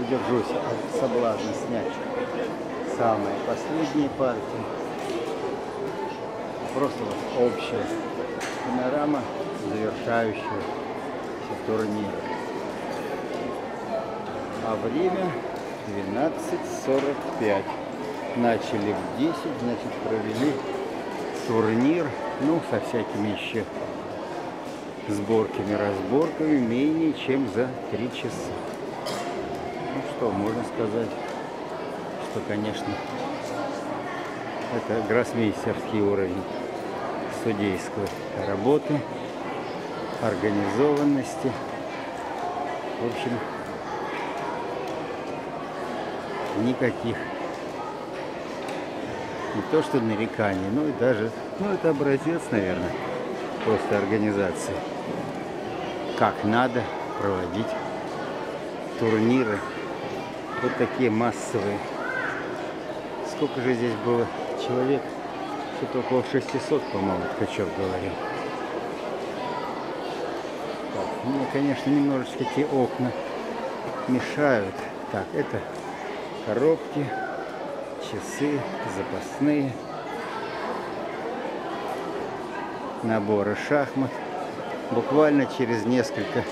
удержусь от соблазна снять самые последние партии. Просто вот общая панорама, завершающая все турниры. А время 12.45. Начали в 10, значит провели турнир, ну, со всякими еще сборками, разборками менее чем за три часа. Что, можно сказать, что, конечно, это гроссмейстерский уровень судейской работы, организованности. В общем, никаких не то что нареканий, но и даже, ну это образец, наверное, просто организации. Как надо проводить турниры, вот такие массовые. Сколько же здесь было человек? Что-то около 600, по-моему, Ткачев говорил. Так, мне, конечно, немножечко эти окна мешают. Так, это коробки, часы, запасные, наборы шахмат. Буквально через несколько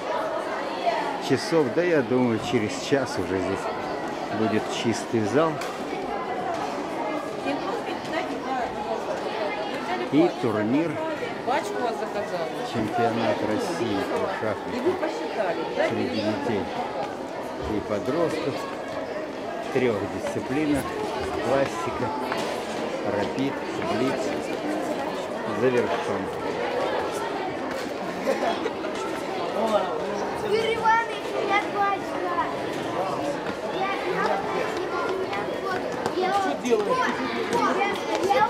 часов, да я думаю, через час уже здесь будет чистый зал. И турнир чемпионат России по шахматам среди детей и подростков в трех дисциплинах классика, рапид, блиц завершен. Иванович, меня батюшка. Я, я, я, Что делаешь? Я, я,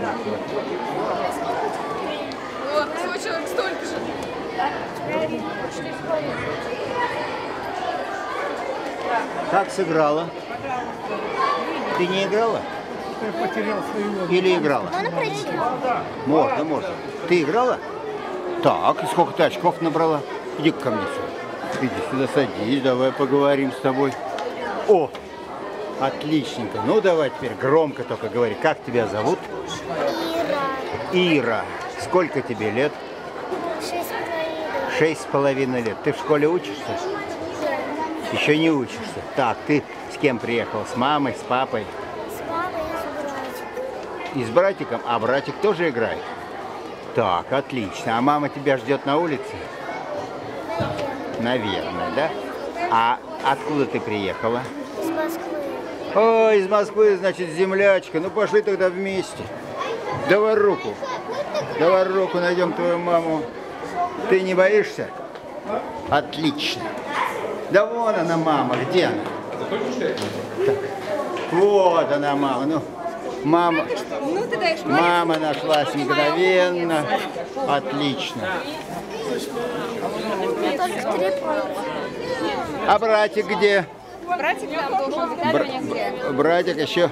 я, О, всего человек столько же. Как сыграла? Ты не играла? Или играла? Можно пройти? Можно, можно. Ты играла? Так, и сколько ты очков набрала? иди ко мне сюда. Иди сюда, садись, давай поговорим с тобой. О, отличненько. Ну, давай теперь громко только говори. Как тебя зовут? Ира. Ира. Сколько тебе лет? Шесть с половиной. Шесть с половиной лет. Ты в школе учишься? Еще не учишься. Так, ты с кем приехал? С мамой, с папой? С мамой и с братиком. И с братиком? А братик тоже играет? Так, отлично. А мама тебя ждет на улице? Наверное, да? А откуда ты приехала? Из Москвы. Ой, из Москвы, значит, землячка. Ну, пошли тогда вместе. Давай руку. Давай руку, найдем твою маму. Ты не боишься? Отлично. Да вон она, мама. Где она? Так. Вот она, мама. Ну, мама, Ну, мама нашлась мгновенно. Отлично. Помню. А братик где? Братик там должен Бр-? Братик еще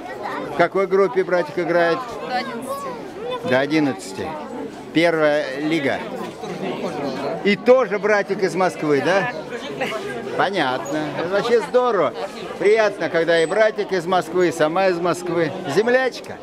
в какой группе братик играет? До 11. До 11. Первая лига. И тоже братик из Москвы, да? Понятно. Это вообще здорово. Приятно, когда и братик из Москвы, и сама из Москвы. Землячка.